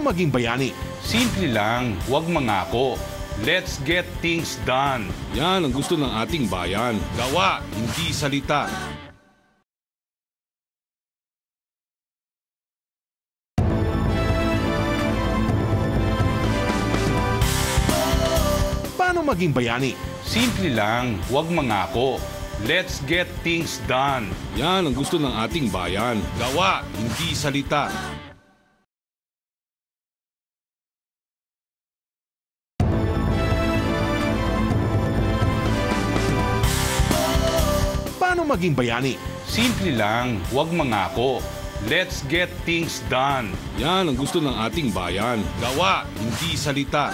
maging bayani? Simple lang, huwag mangako. Let's get things done. Yan ang gusto ng ating bayan. Gawa, hindi salita. Paano maging bayani? Simple lang, huwag mangako. Let's get things done. Yan ang gusto ng ating bayan. Gawa, hindi salita. Paano maging bayani? Simple lang, huwag mangako. Let's get things done. Yan ang gusto ng ating bayan. Gawa, hindi salita.